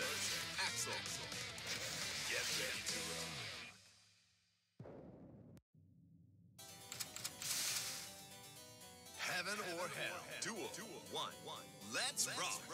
Axel. Get ready to. Heaven or hell. Duel. Duel. One. One. Let's rock.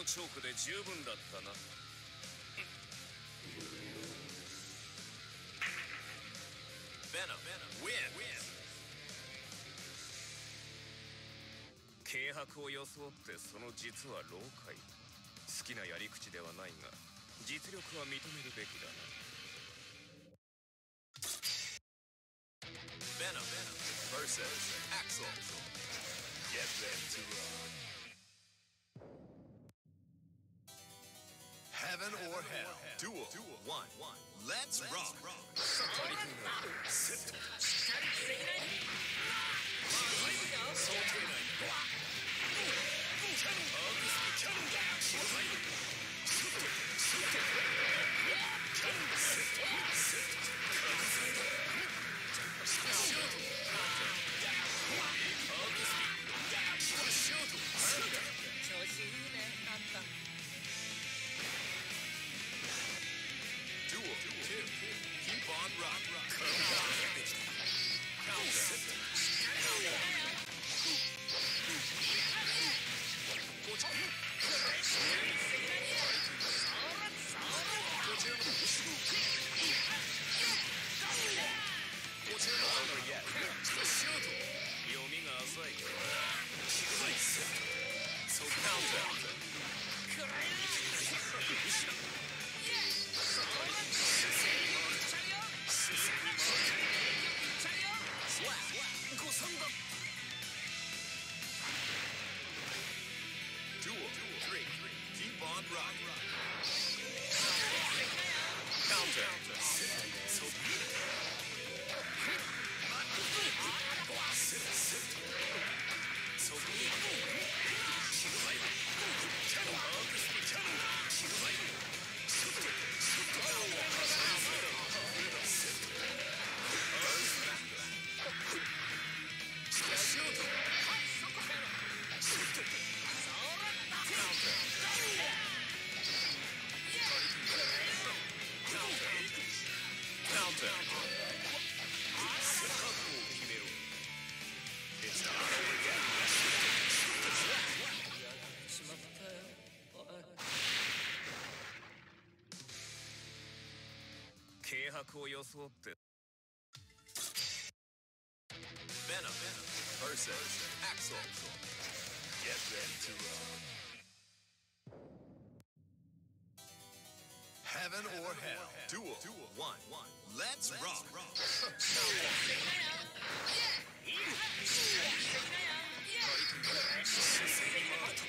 のチョークで十分だったな」「Venom. Win. 軽薄を装ってその実は老快好きなやり口ではないが実力は認めるべきだな Venom versus Axel. Get ready to rock. Hell. Duel. One. One. Let's rock. Sit. Keep on 策を装って Venom versus Axel. Get ready to rock. Heaven or hell. Duel. One. Let's rock. 読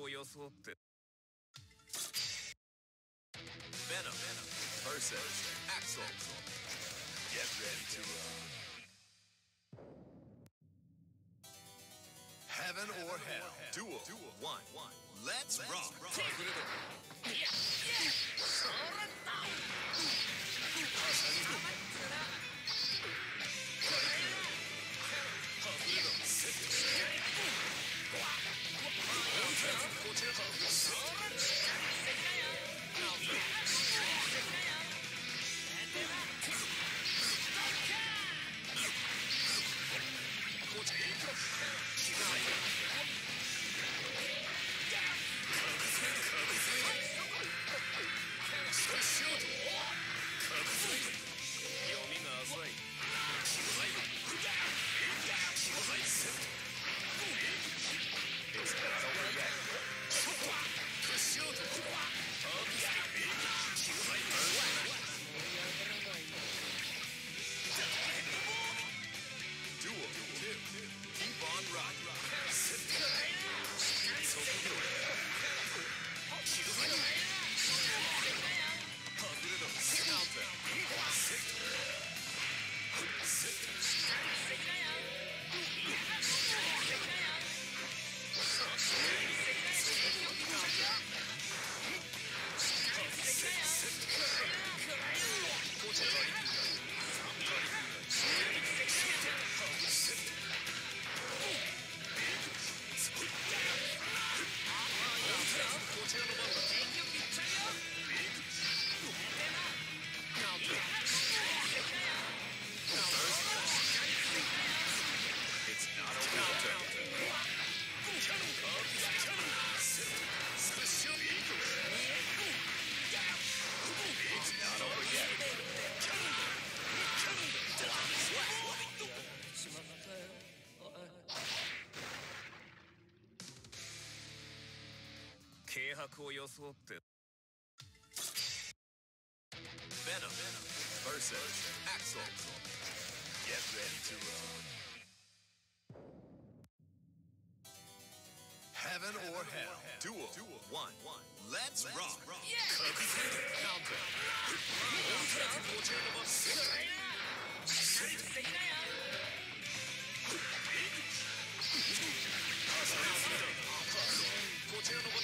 を装って Venom versus Axel. Get ready to Heaven or hell. Duel. One. Let's rock. 読 軽薄を装って Venom versus Axel. Get ready to Heaven or hell. Duel. One. Let's rock. Counter. 2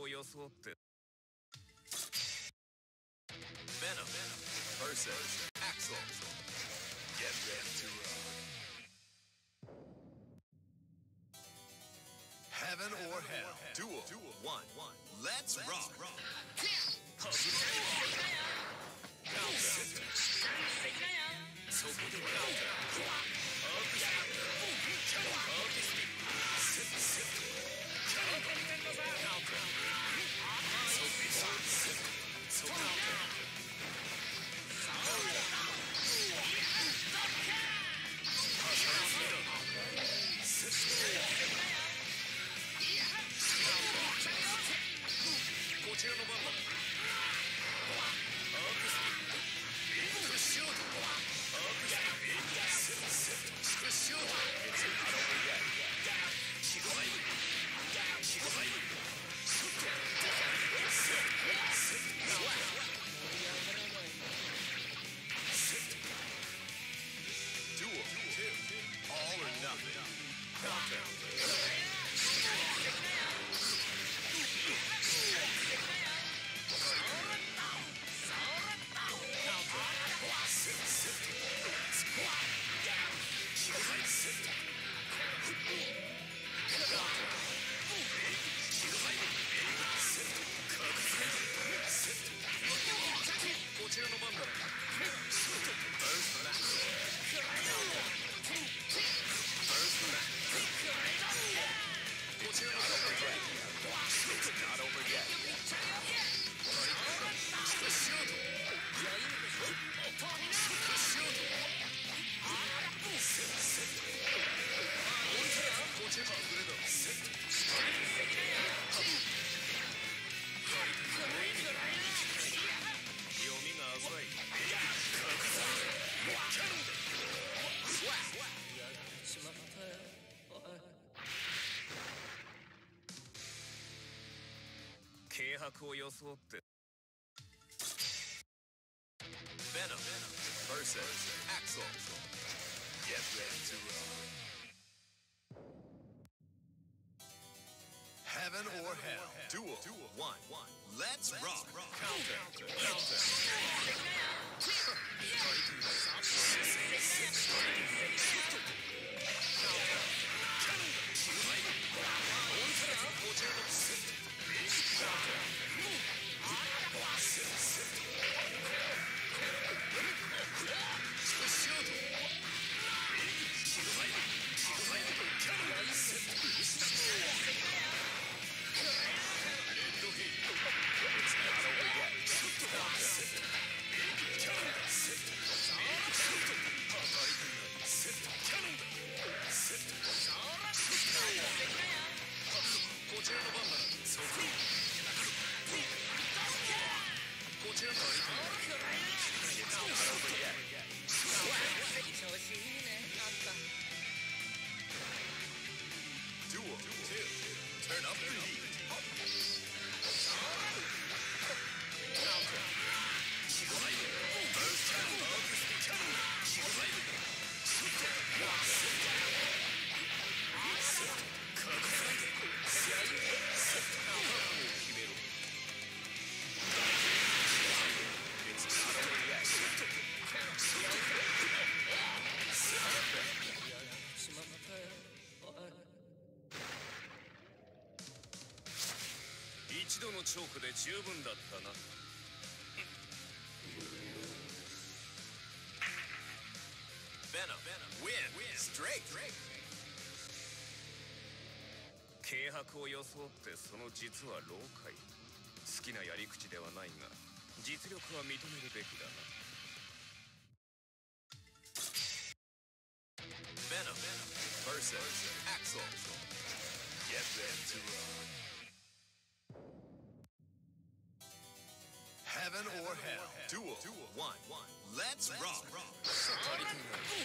を装って vs Get ready to Heaven or Hell Duel 1 Let's rock. Counter. Counter. チョークで十分だったな.軽薄を装ってその実は老快。好きなやり口ではないが実力は認めるべきだな One, let's rock. こち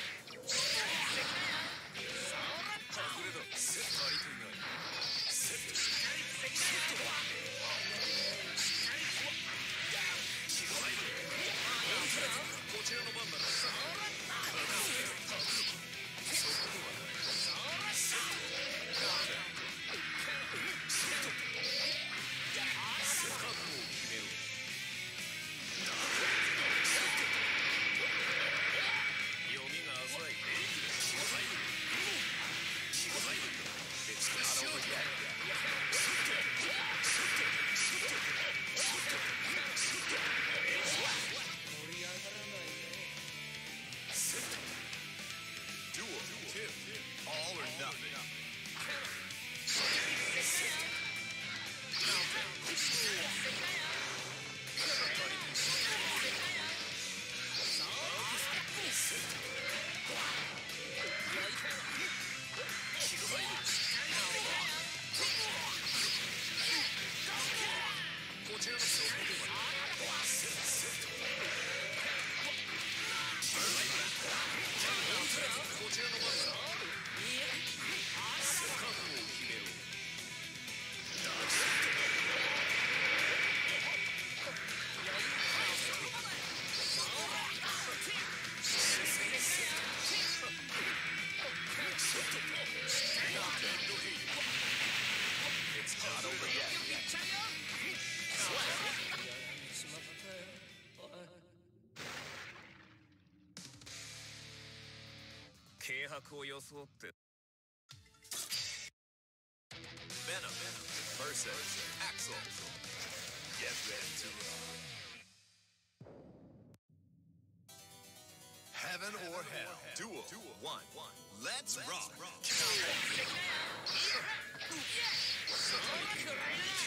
を装って Venom versus Axel. Get ready to rock. Heaven or hell. Duel. One. Let's rock. It's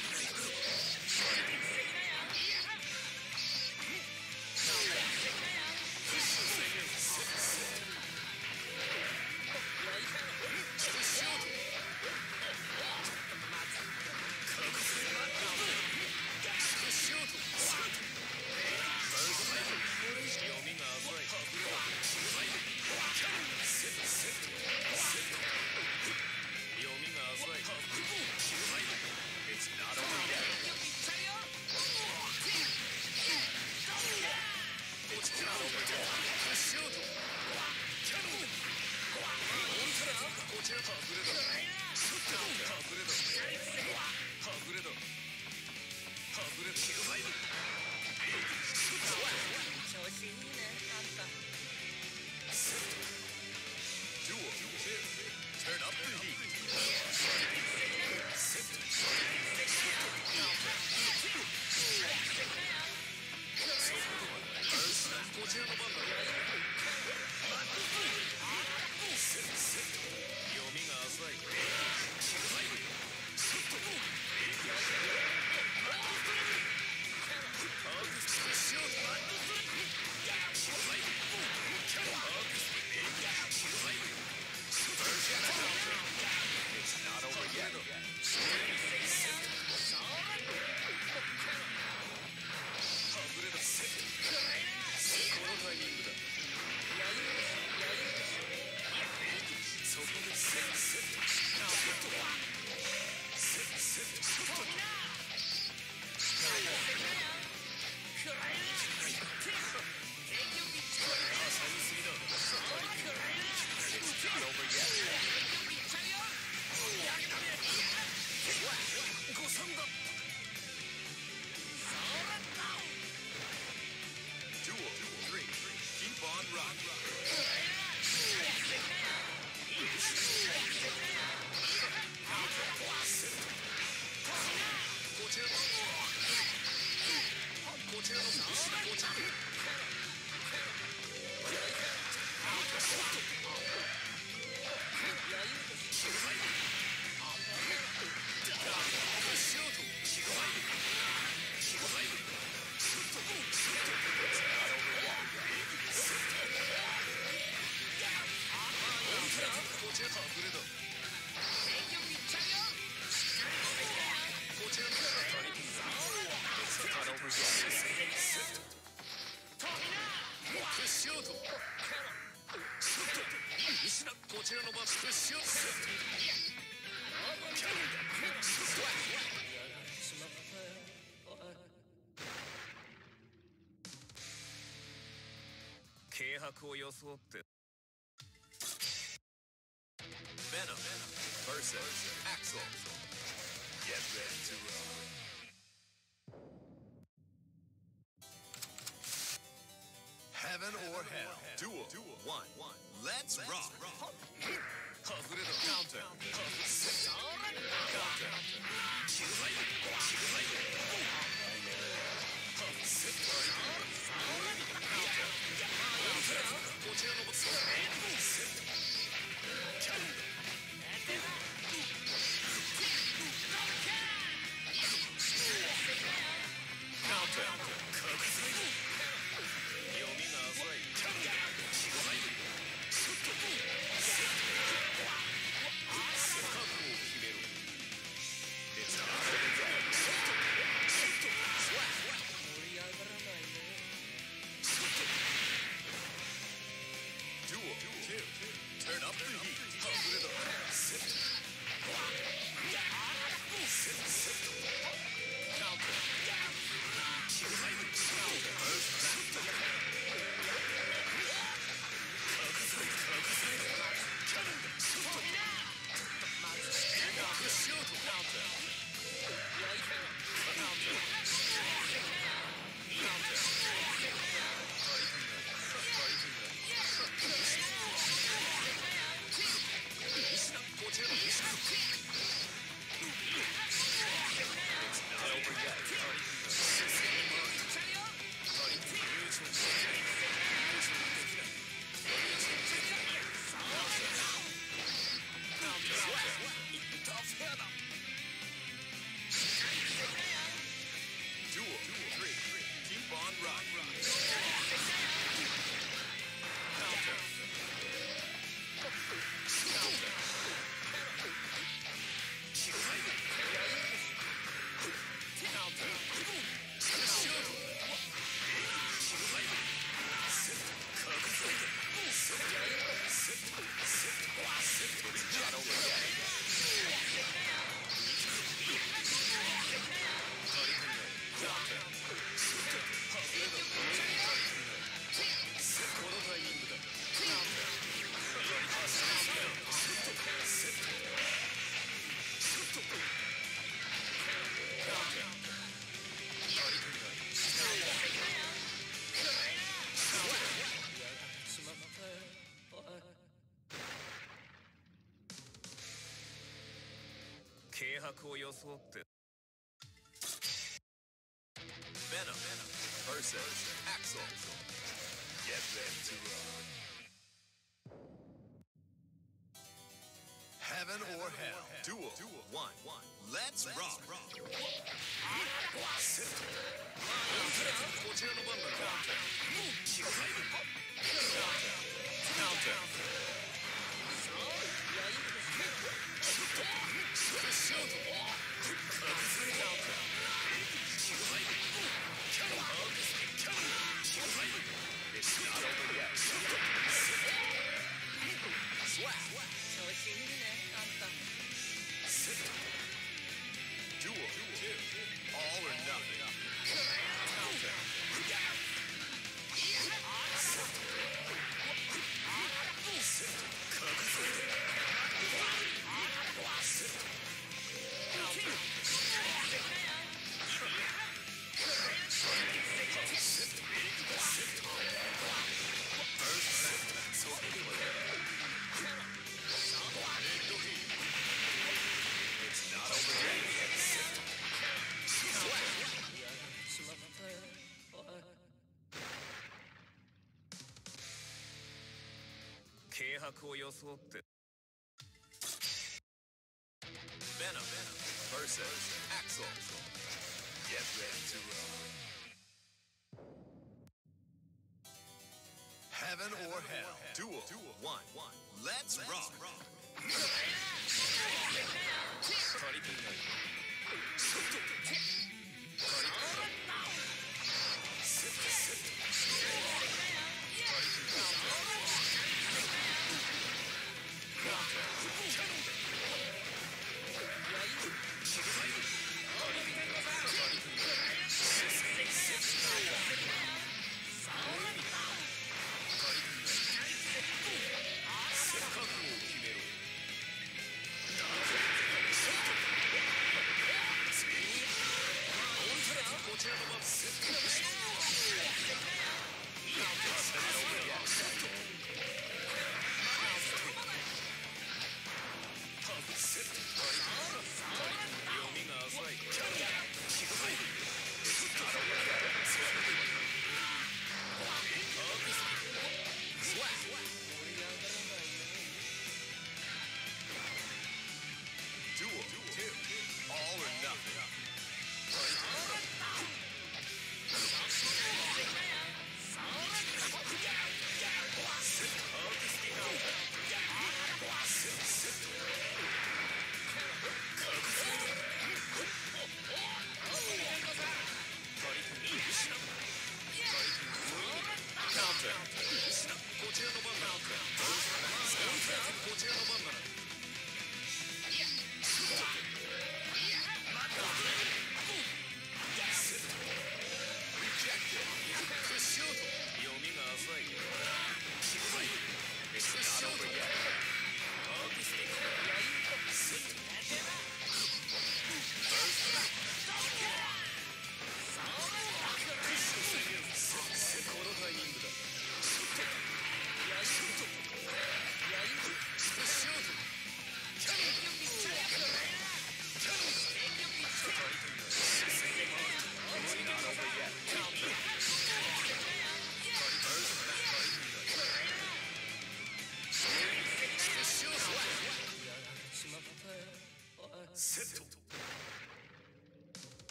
軽薄を装って Venom versus Axel. Get ready to rock. Heaven or hell. Duel. One. Let's rock. 外れだ Counter. Duel. を装って Venom versus Axel. Get ready to rock. Heaven or hell. Duel. One. Let's rock. Sit. こちらの番だな。 軽薄を装って Venom versus Axel. Get ready to rock. Heaven or hell. Duel. One. Let's rock.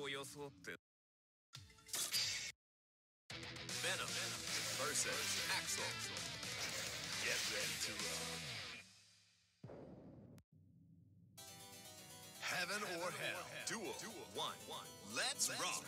を装って Venom versus Axel. Get ready to rock. Heaven or hell. Duel. One. Let's rock.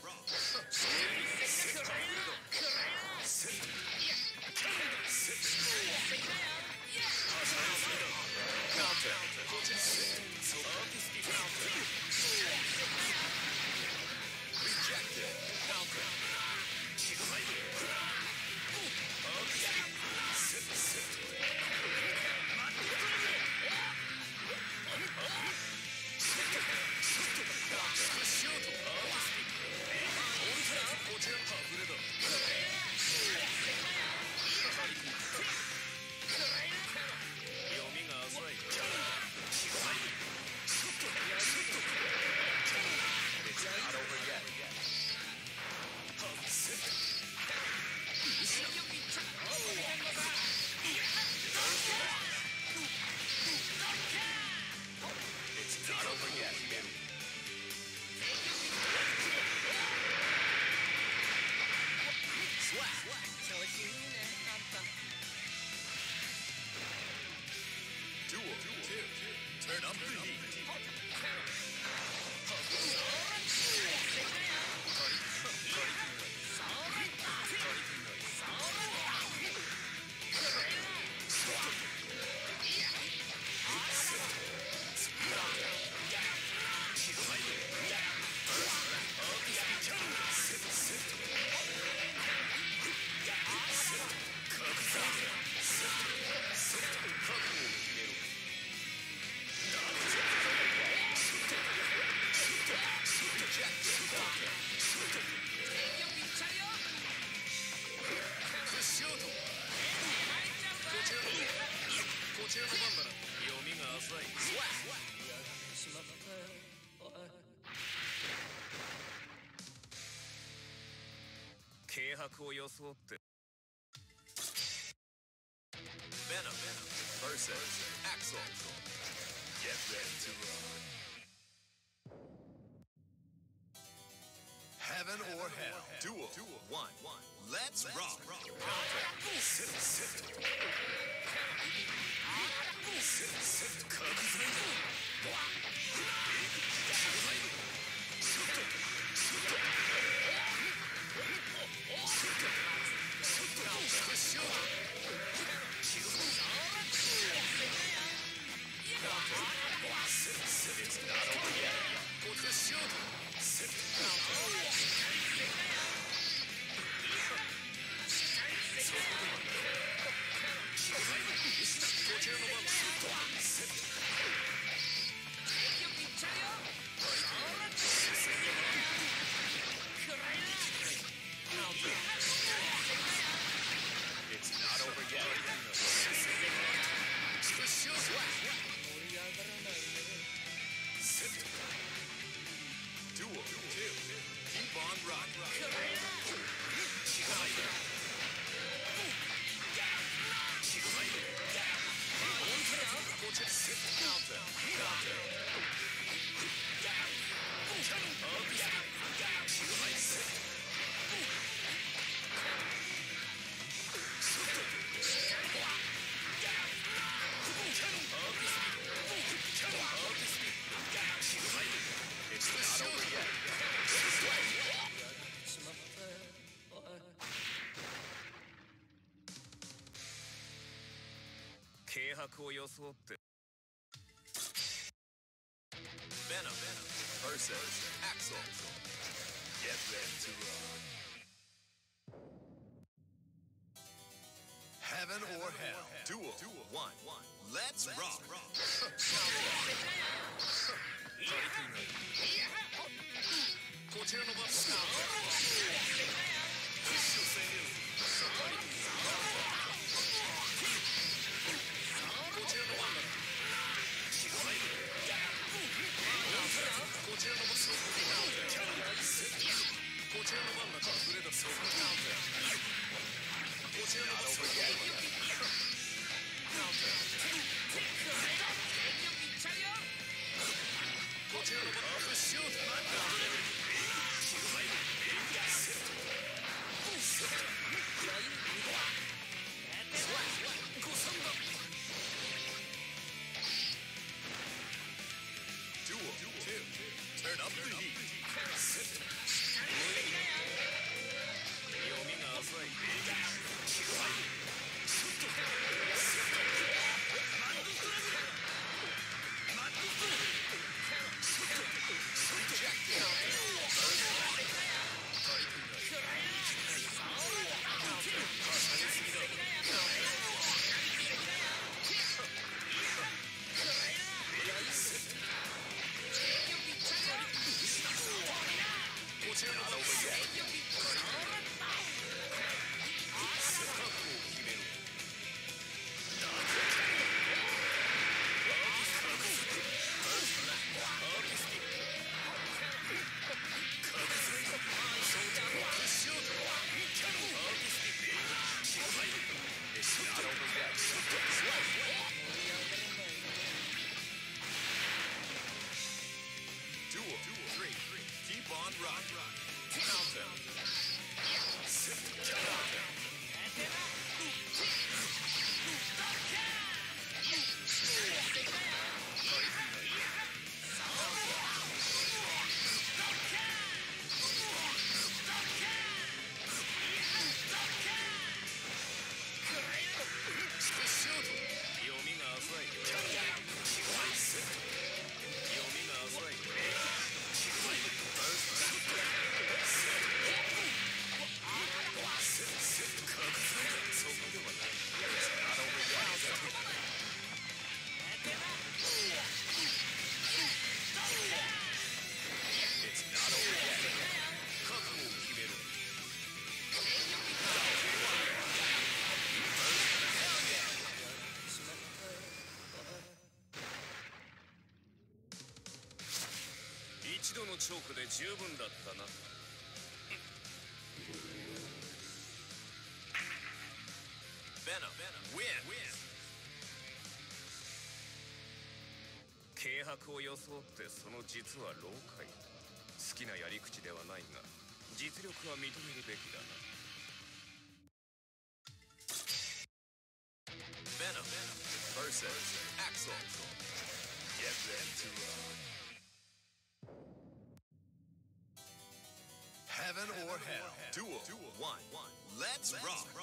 装って Venom versus Axel. Get ready to rock. Heaven or hell. Duel. One. Let's rock. Sit, sit. Sit, sit. 確 Gentlemen. 軽薄を装って Venom versus Axel. Get ready to rock. Heaven or hell. Duel 1. Let's rock. こちらの番スカウ こちらのチョークで十分だったな。Venom. Wins. 軽薄を装ってその実は老快。好きなやり口ではないが実力は認めるべきだな or hell. Duel. Duel. One. One. Let's, Let's rock.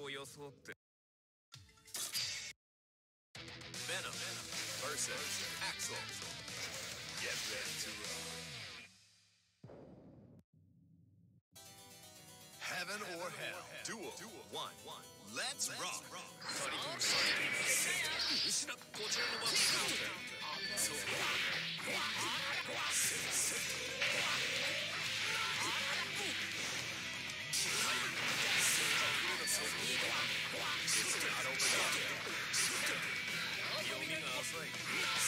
を装って Venom versus Axel. Get ready to rock. Heaven or hell. Duel. One. Let's rock. 失っこちらの番そう 読みが浅い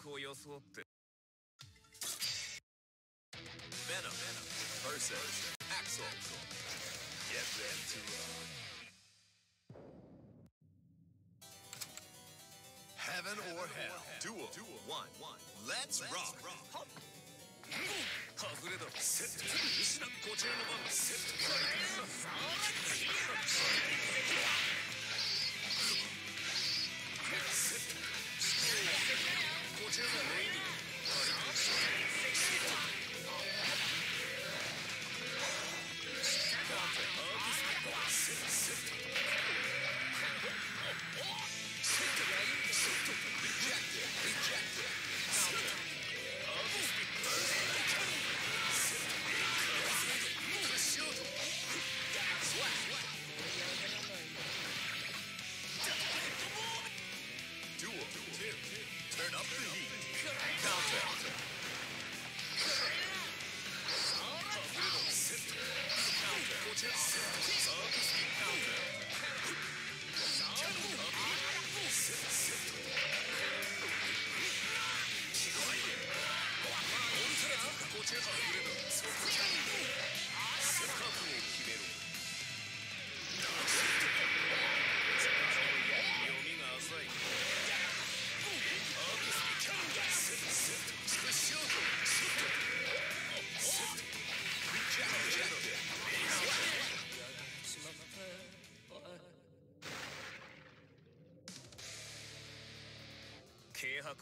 を装って Venom versus Axel. Get ready to rock. Heaven or hell. Duel. One. Let's rock. 外れだセット失っこちらの番セット This isn't.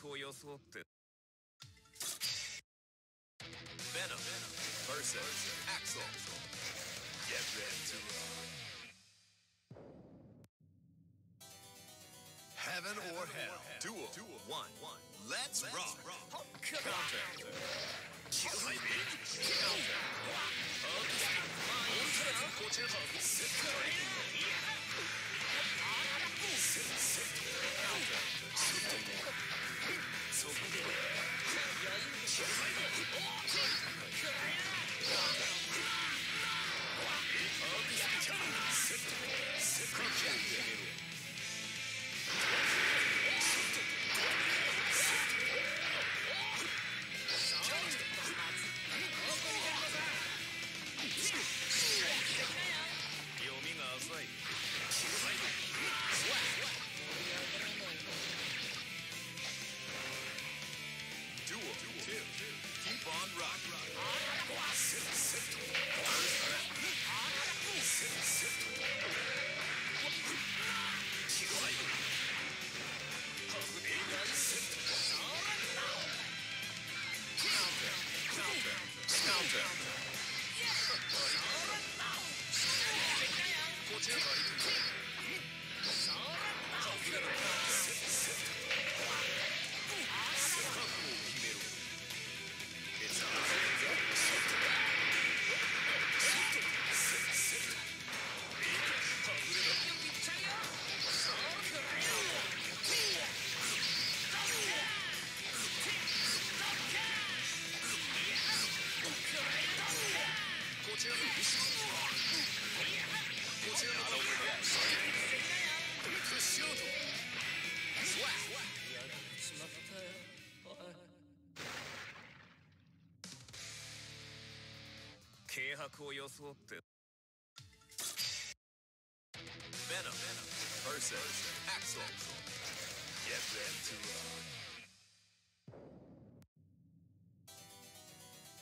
を装って Venom versus Axel. Get ready to rock. Heaven or hell. Duel. One. Let's rock. Counter. 「 Project. 迫を装って Venom versus Axel. Get ready to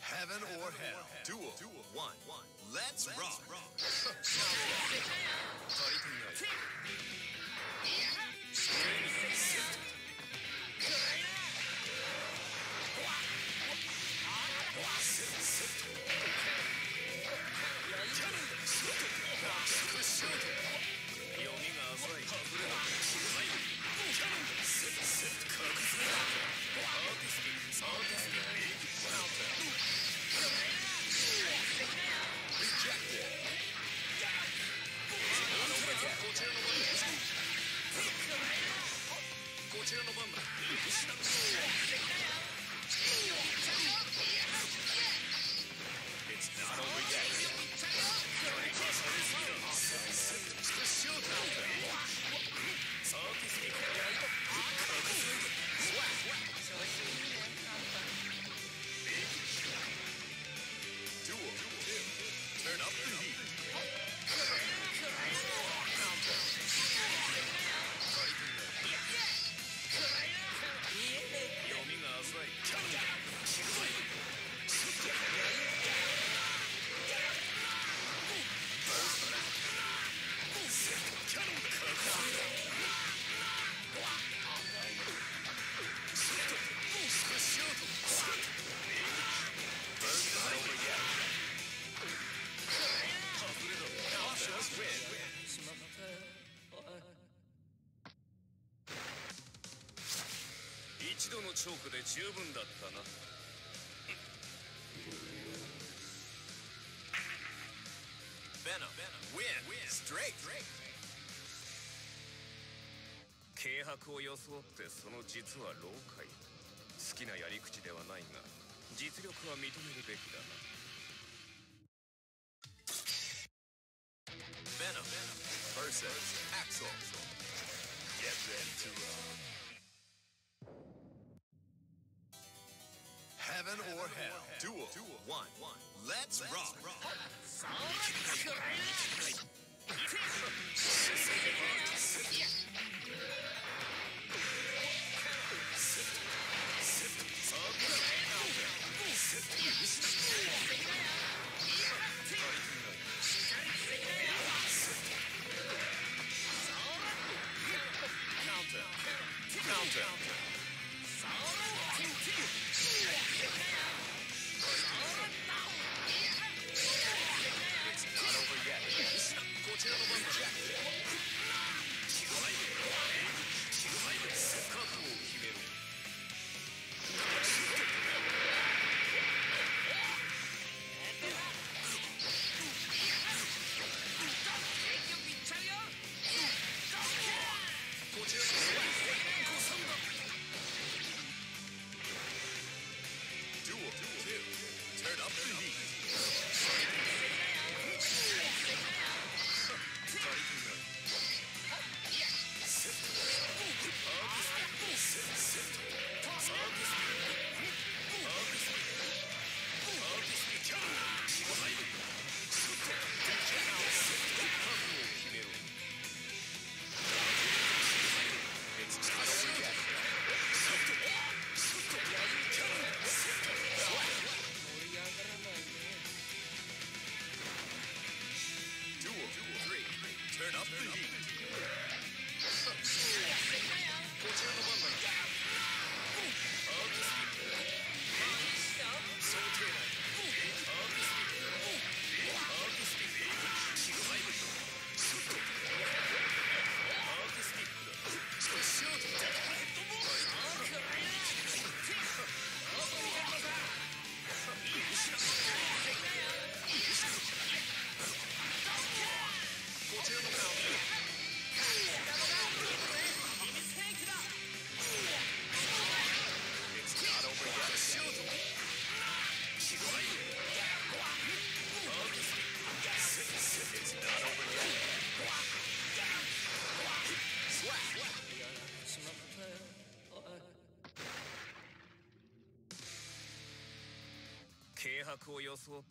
Heaven or hell. Duel. One. Let's rock. 足りていない読みが チョークで十分だったな Venom. Win. Straight. 軽薄を装ってその実は老快好きなやり口ではないが実力は認めるべきだな hell. Duel. One. Let's rock. しを装っ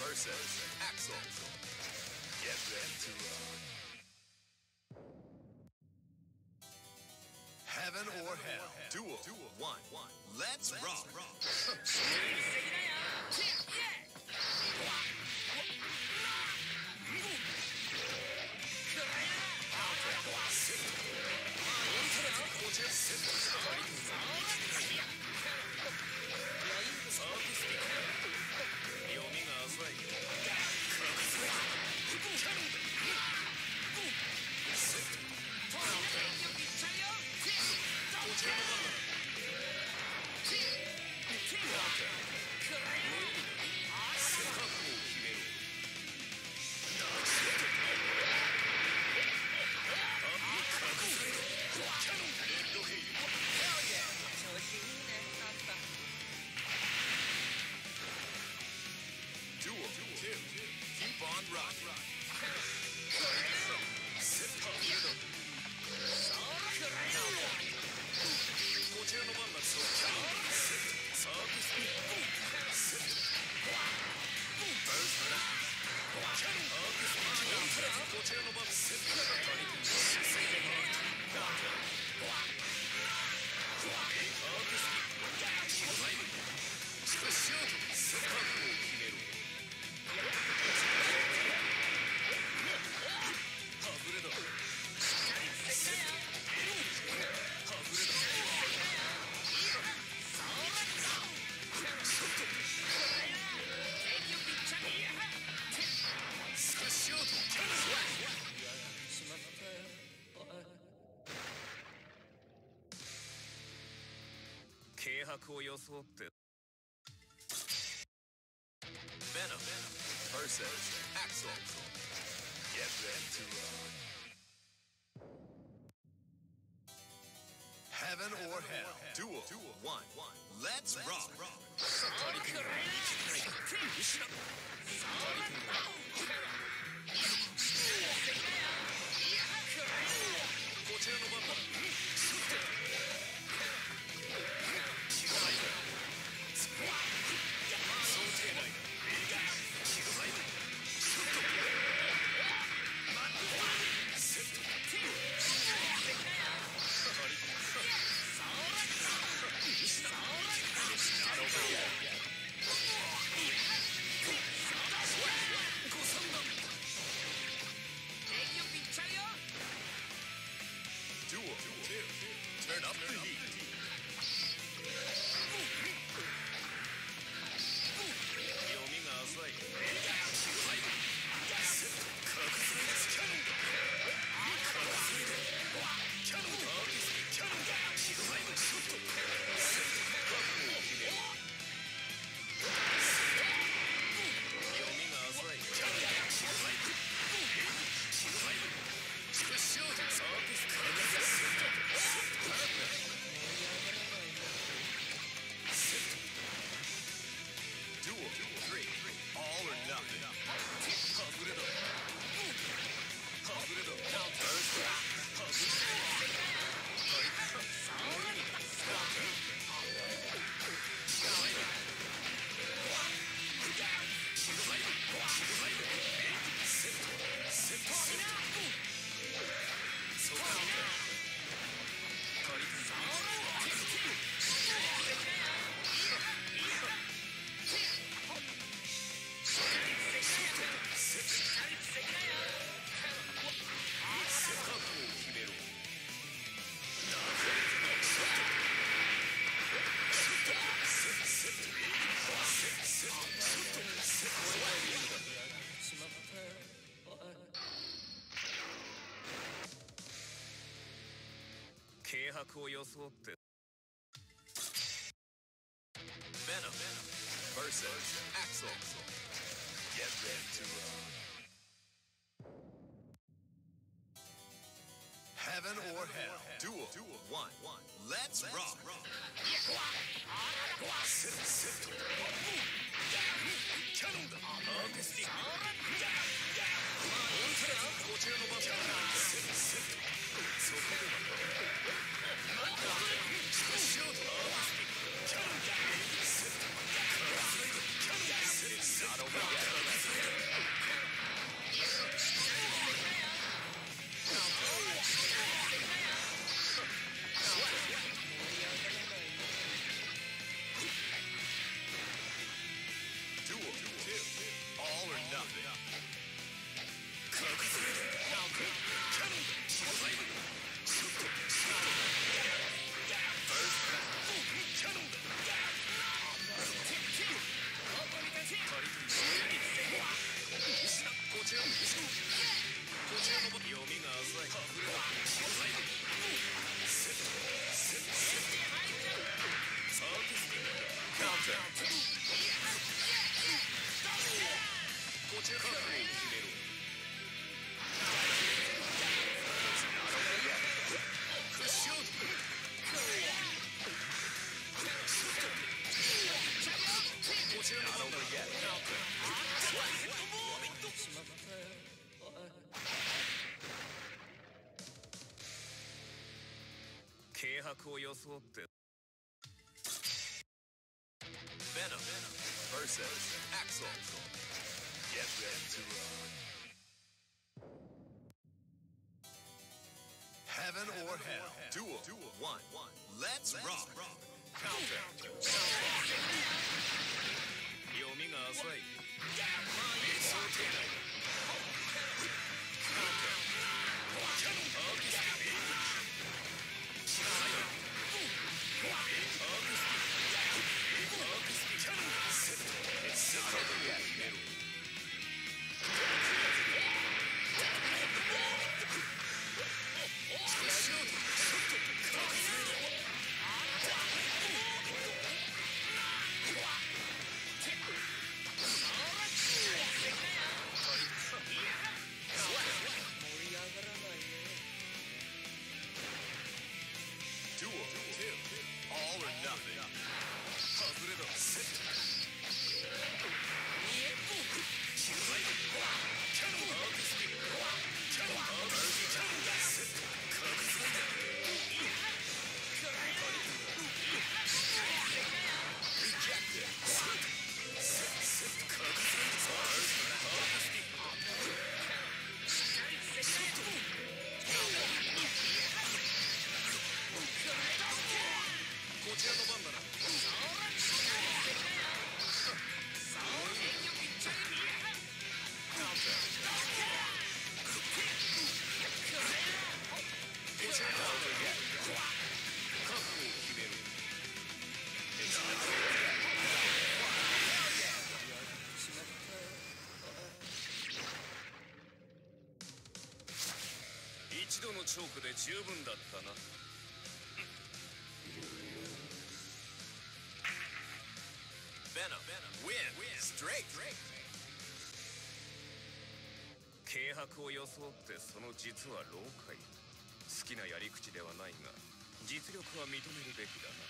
vs Get ready to Heaven or Hell Duel 1 Let's rock. Serena! Axel. Get ready to. Heaven or Hell. Duel. One. Let's rock. Somebody can reach. Somebody can を装って Venom versus Axel. Get ready to rock. Heaven or hell. Duel. One. Let's rock. 軽薄を装って Venom versus Axel. Get ready to rock. Heaven or hell. Duel. One. Let's rock. Counter. 読みが浅 チョークで十分だったな。Venom, win, straight. 軽薄を装ってその実は老快。好きなやり口ではないが実力は認めるべきだな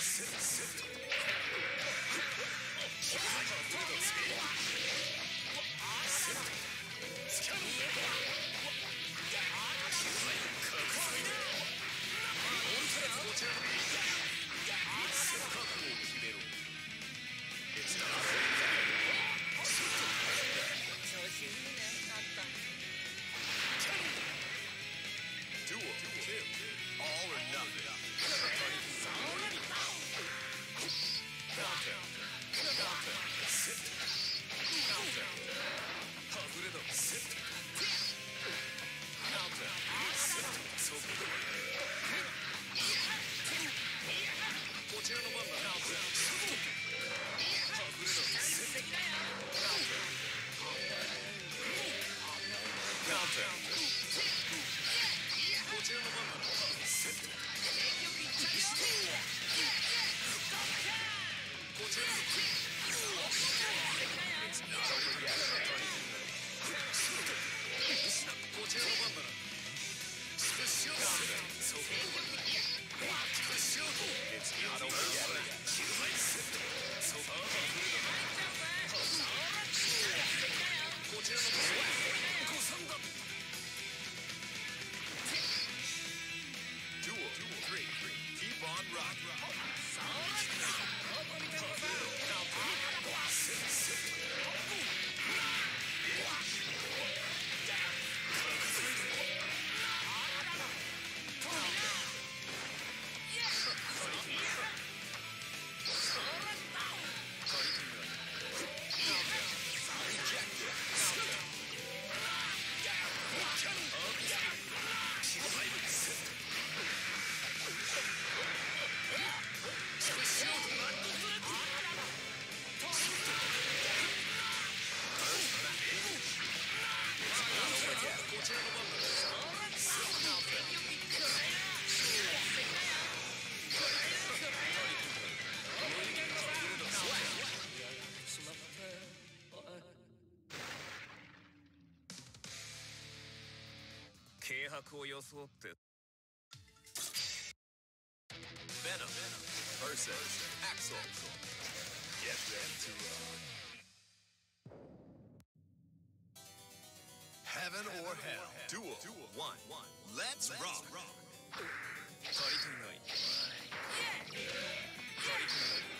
Sit, sit, sit. 装って Venom versus Axel. Get ready to rock. Heaven or hell. Duel. One. Let's rock. 足りてない足り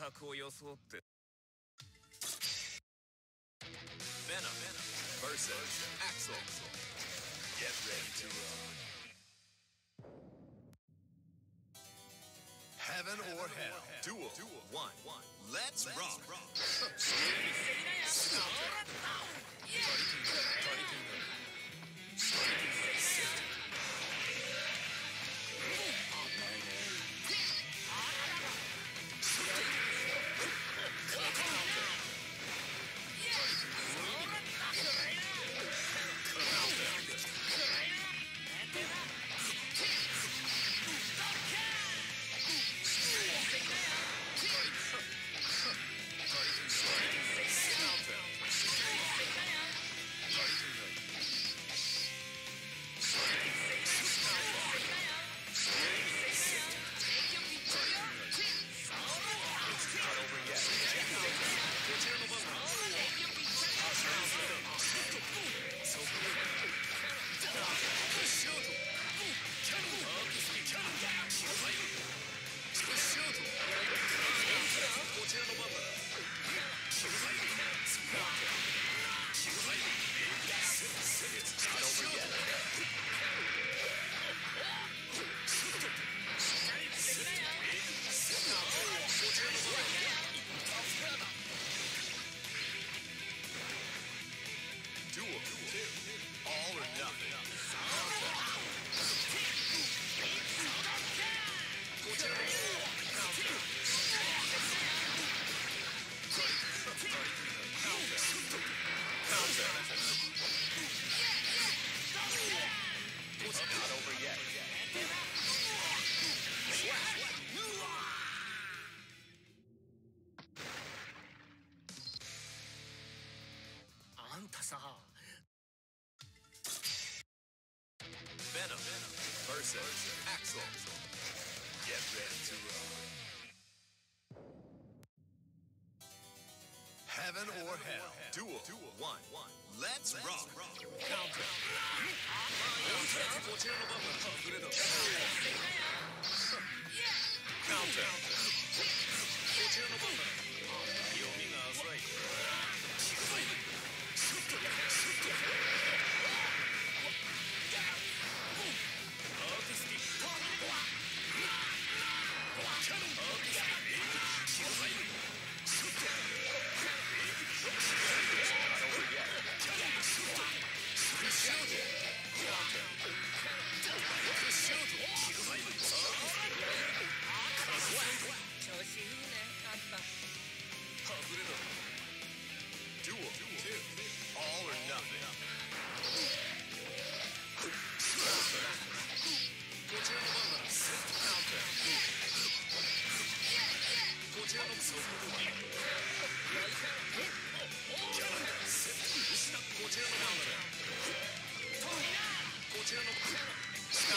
軽薄を装って Venom versus Axel. Get ready to rock. Heaven or hell. Duel. One. Let's rock. Duel. Venom versus Axel. Get ready to rock. Heaven or hell. Duel. One. Let's rock. Counter. こ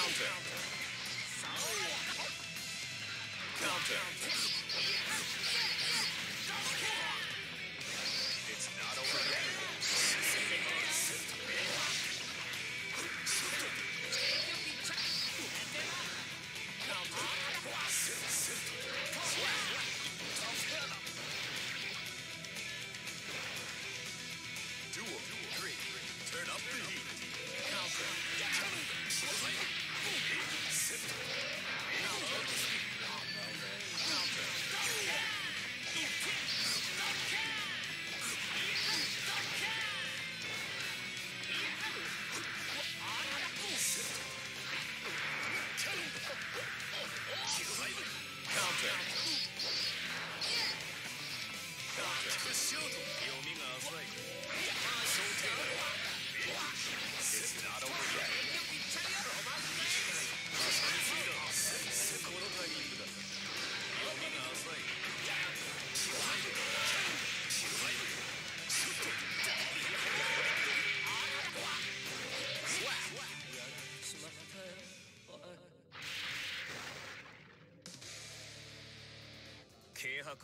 しま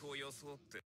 を装って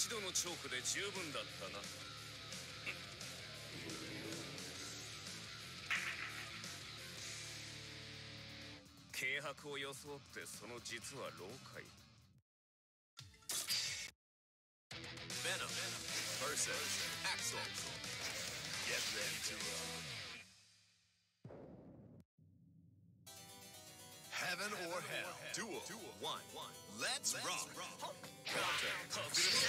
一度のチョークで十分だったな軽薄を装ってその実は老快 Venom versus Axel. Get ready to rock. Heaven or hell. Duel. One. Let's rock. It's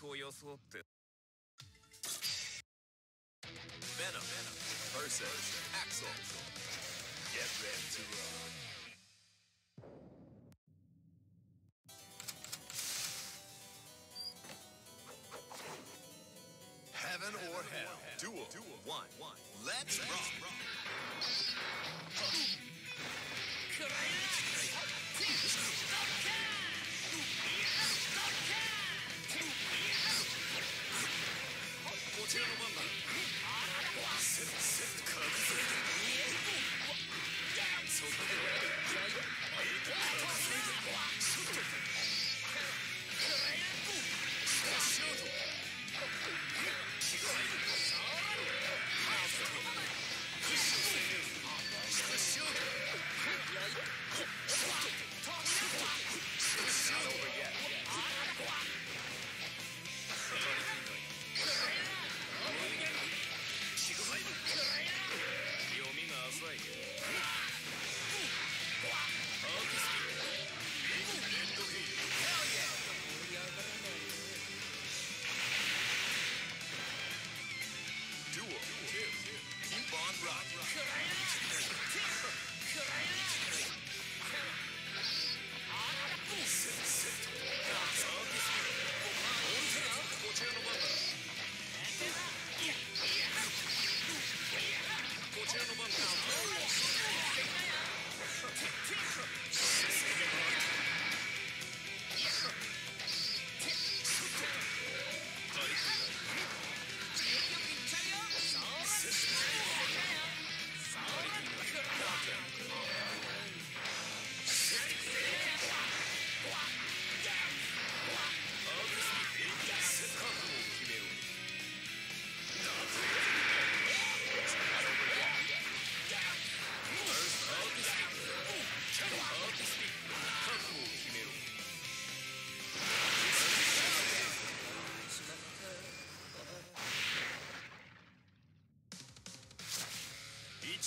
軽薄を装って Venom versus Axel. Get ready to rock. Heaven or hell. Duel. One. Let's rock. こ Yeah!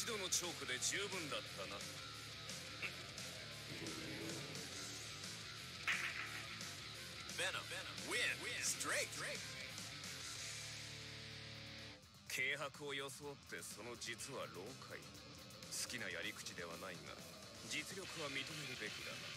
一度のチョークで十分だったな Venom. Win. Straight. 軽薄を装ってその実は老快好きなやり口ではないが実力は認めるべきだな